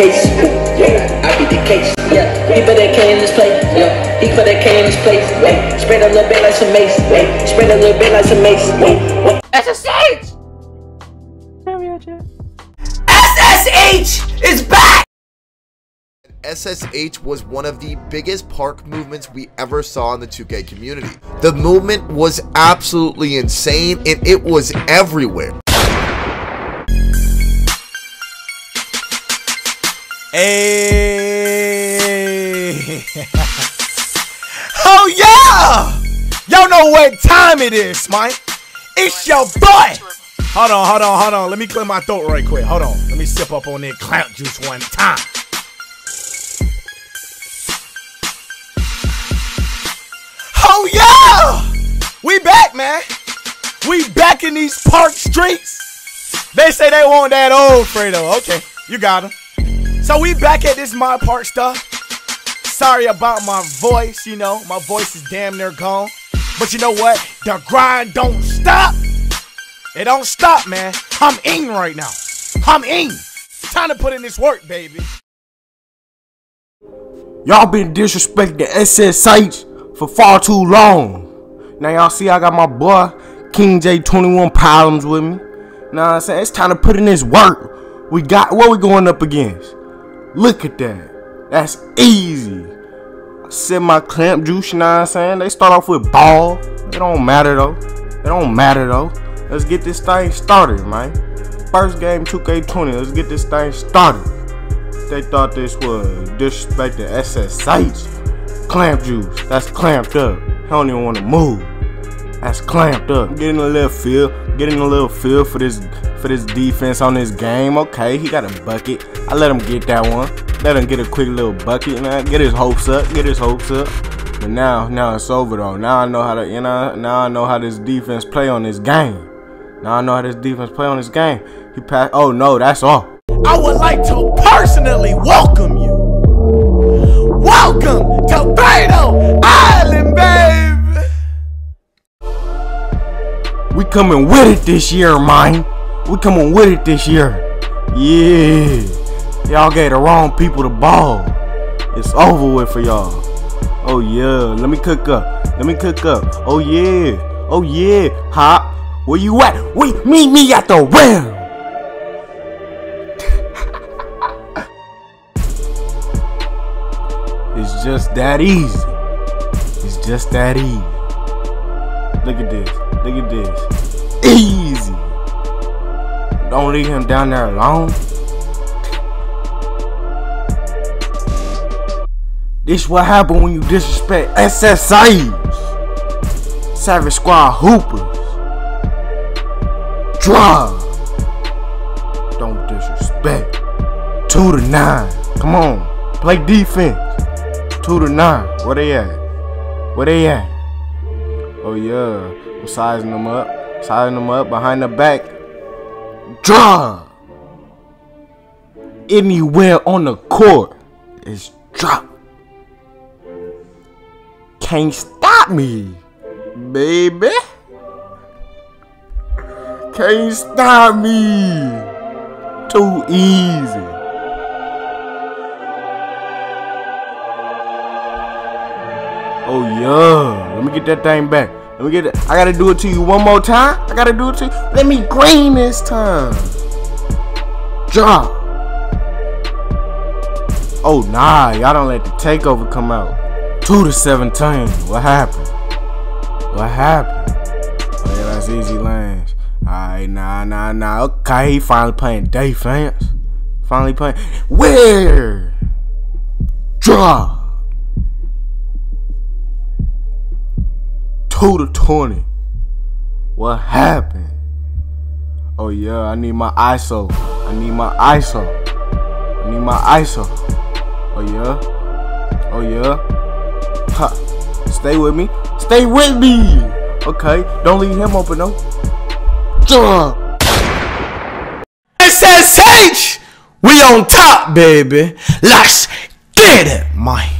case. Yeah, I beat the case. Yeah, he put that K in this place. Yeah, he put that K in this place. Yeah, spread a little bit like some mace. Yeah, spread a little bit like some mace. SSH! SSH is back! SSH was one of the biggest park movements we ever saw in the 2K community. The movement was absolutely insane and it was everywhere. Hey! oh yeah! Y'all know what time it is, man. It's your boy. Hold on, hold on, hold on. Let me clear my throat right quick. Hold on. Let me sip up on that clout juice one time. Oh yeah! We back, man. We back in these park streets. They say they want that old Fredo. Okay, you got him. So we back at this mod park stuff. Sorry about my voice, you know, my voice is damn near gone. But you know what? The grind don't stop. It don't stop, man. I'm in right now. I'm in. Time to put in this work, baby. Y'all been disrespecting the SSH for far too long. Now y'all see I got my boy King J21 Problems with me. Now I'm saying it's time to put in this work. We got what we going up against. Look at that. That's easy. I set my clamp juice, you know what I'm saying? They start off with ball. It don't matter though. It don't matter though. Let's get this thing started, man. First game 2K20. Let's get this thing started. They thought this was disrespecting SSH. Clamp juice. That's clamped up. I don't even want to move. That's clamped up. Getting a little feel. Getting a little feel for this for this defense on this game. Okay, he got a bucket. I let him get that one. Let him get a quick little bucket. Man. Get his hopes up. Get his hopes up. But now, now it's over though. Now I know how to, you know, now I know how this defense play on this game. Now I know how this defense play on this game. He passed. Oh no, that's all. I would like to personally welcome you. Welcome to Fredo coming with it this year, man. We coming with it this year. Yeah. Y'all gave the wrong people the ball. It's over with for y'all. Oh yeah. Let me cook up. Let me cook up. Oh yeah. Oh yeah. Hop. Where you at? Wait, meet me at the rim. it's just that easy. It's just that easy. Look at this. Look at this. Don't leave him down there alone. This what happen when you disrespect SSIs. Savage Squad Hoopers. Draw. Don't disrespect. Two to nine. Come on. Play defense. Two to nine. Where they at? Where they at? Oh yeah. I'm sizing them up. Sizing them up behind the back. Draw. Anywhere on the court is drop. Can't stop me, baby. Can't stop me. Too easy. Oh yeah. Let me get that thing back. Let me get it. I gotta do it to you one more time. I gotta do it to you. Let me green this time. Drop. Oh nah, y'all don't let the takeover come out. Two to seventeen. What happened? What happened? Oh yeah, that's easy lanes. Alright, nah, nah, nah. Okay, he finally playing defense. Finally playing. Where? Drop. 2 to 20. What happened? Oh yeah, I need my ISO. I need my ISO. I need my ISO. Oh yeah. Oh yeah. Ha. Stay with me. Stay with me. Okay. Don't leave him open though. Duh. SSH! We on top, baby. Let's get it, Mike.